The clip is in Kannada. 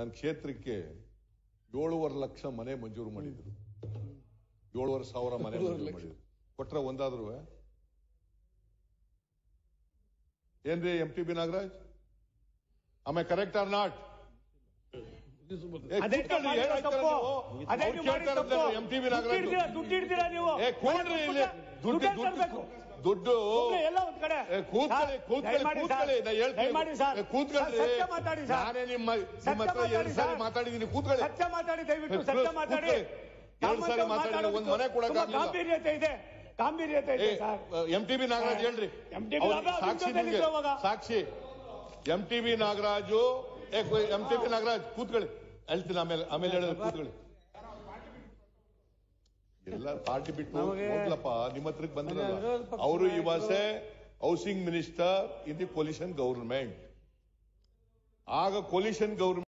ನನ್ನ ಕ್ಷೇತ್ರಕ್ಕೆ ಏಳುವರೆ ಲಕ್ಷ ಮನೆ ಮಂಜೂರು ಮಾಡಿದ್ರು. ಏಳುವರೆ ಸಾವಿರ ಮನೆ ಮಂಜೂರು ಮಾಡಿದ್ರು. ಕೊಟ್ರ ಒಂದಾದ್ರು ಏನ್ರಿ ಎಂ ಟಿ ಬಿ ನಾಗರಾಜ್? ಆಮೇಲೆ correct or not M T B Nagaraj ದುಡ್ಡು ದುಡ್ಡು ದುಡ್ಡು ಎಲ್ಲ ಒಂದ್ ಕಡೆ. ಕೂತ್ಕೊಳ್ಳಿ ಕೂತ್ಕೊಳ್ಳಿ ಕೂತ್ಕೊಳ್ಳಿ ಸರ್, ಕೂತ್ಕೊಳ್ಳಿ. ಸತ್ಯ ಮಾತಾಡಿ ಸರ್. ನಾನೇ ನಿಮ್ಮ ನಿಮ್ಮ ಹತ್ರ ಎರಡು ಸಾರಿ. ಮಾತಾಡಿದ್ದೀನಿ. ಕೂತ್ಕೊಳ್ಳಿ. ಸತ್ಯ ಮಾತಾಡಿ ದಯವಿಟ್ಟು ಸತ್ಯ ಮಾತಾಡಿ. ಎರಡು ಸಾರಿ ಮಾತಾಡಿ, ಒಂದ್ ಮನೆ ಕೂಡ ಗಾಂಭೀರ್ಯತೆ ಇದೆ. ಗಾಂಭೀರ್ಯತೆ ಇದೆ sir. M T B Nagaraj ಹೇಳ್ರಿ. ಎಂಟಿಬಿ ಅವ್ರು ನಾಗರಾಜ್ ಸಾಕ್ಷಿ ನಿಮ್ಗೆ. ಸಾಕ್ಷಿ. M T B Nagaraj M T B Nagaraj ಕೂತ್ಕೊಳ್ಳಿ. ಹೇಳ್ತೀನಿ ಆಮೇಲೆ ಆಮೇಲೆ ಹೇಳಿದ್ರೆ ಕೂತ್ಕೊಳ್ಳಿ. ಎಲ್ಲ ಪಾರ್ಟಿ ಬಿಟ್ಟು ಹೋಗ್ಲಪ್ಪ ನಿಮ್ಮ ಹತ್ರಕ್ಕೆ ಬಂದಿರಲ್ಲ. ಅವರು ಈ ಭಾಷೆ was a housing minister in the coalition government ಆಗ ಕೊಲಿಷನ್ ಗವರ್ಮೆಂಟ್